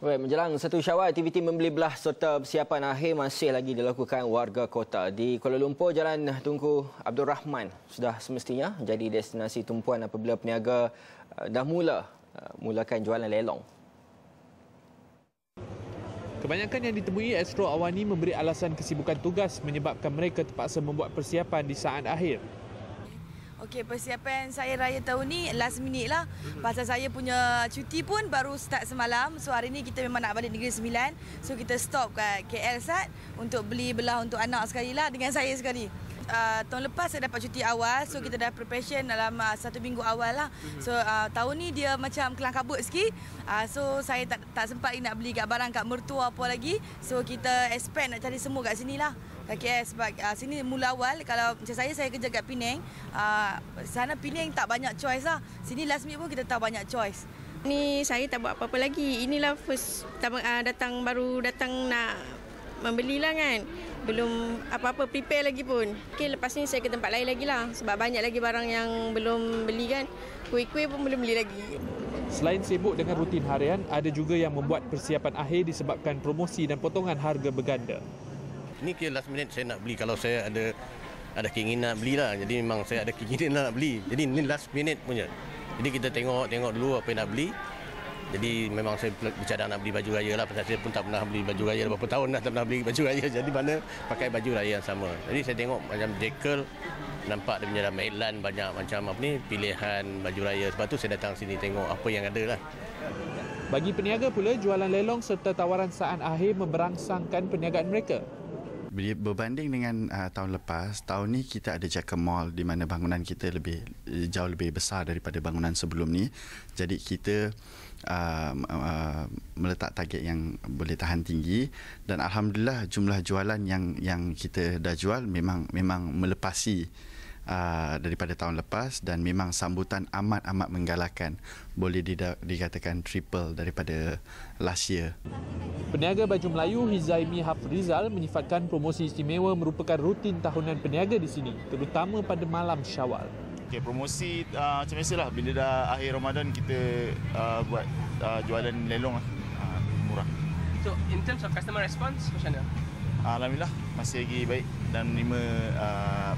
Baik, menjelang satu syawal, aktiviti membeli belah serta persiapan akhir masih lagi dilakukan warga kota. Di Kuala Lumpur, Jalan Tunku Abdul Rahman sudah semestinya jadi destinasi tumpuan apabila peniaga uh, dah mula uh, mulakan jualan lelong. Kebanyakan yang ditemui Astro Awani memberi alasan kesibukan tugas menyebabkan mereka terpaksa membuat persiapan di saat akhir. Okey, persiapan saya raya tahun ni last minute lah. Pasal saya punya cuti pun baru start semalam. So hari ni kita memang nak balik Negeri Sembilan. So kita stop kat KL Sat untuk beli belah untuk anak sekali lah dengan saya sekali. Uh, tahun lepas saya dapat cuti awal so kita dah preparation dalam uh, satu minggu awal lah so uh, tahun ni dia macam kelang kabut sikit uh, so saya tak, tak sempat nak beli kat barang kat mertua apa lagi so kita expect nak cari semua kat sini lah KL sebab uh, sini mula awal kalau macam saya saya kerja kat Penang. Uh, sana Penang tak banyak choice lah. Sini last minute pun kita tak banyak choice. Ni saya tak buat apa-apa lagi. Inilah first uh, datang baru datang nak membelilah kan. Belum apa-apa prepare lagi pun. Okay, lepas ni saya ke tempat lain lagi lah. Sebab banyak lagi barang yang belum beli kan. Kuih-kuih pun belum beli lagi. Selain sibuk dengan rutin harian, ada juga yang membuat persiapan akhir disebabkan promosi dan potongan harga berganda. Ini kira last minute saya nak beli kalau saya ada ada keinginan nak beli lah. Jadi memang saya ada keinginan nak beli. Jadi ini last minute punya. Jadi kita tengok tengok dulu apa yang nak beli. Jadi memang saya bercadang nak beli baju raya lah. Pasal saya pun tak pernah beli baju raya berapa tahun dah tak pernah beli baju raya. Jadi mana pakai baju raya yang sama. Jadi saya tengok macam dekel nampak dia punya dalam iklan banyak macam apa ni pilihan baju raya. Sebab tu saya datang sini tengok apa yang ada lah. Bagi peniaga pula, jualan lelong serta tawaran saat akhir memberangsangkan perniagaan mereka. Berbanding dengan uh, tahun lepas, tahun ni kita ada Jacker Mall di mana bangunan kita lebih jauh lebih besar daripada bangunan sebelum ni. Jadi kita uh, uh, meletak target yang boleh tahan tinggi dan alhamdulillah jumlah jualan yang yang kita dah jual memang memang melepasi uh, daripada tahun lepas dan memang sambutan amat-amat menggalakkan boleh dikatakan triple daripada last year. Peniaga baju Melayu Hizaimi Hafrizal menyifatkan promosi istimewa merupakan rutin tahunan peniaga di sini terutama pada malam Syawal. Okay, promosi uh, macam biasalah bila dah akhir Ramadan kita uh, buat uh, jualan lelong lah. Uh, murah. So in terms of customer response macam mana? Alhamdulillah masih lagi baik dan menerima uh,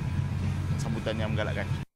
sambutan yang menggalakkan.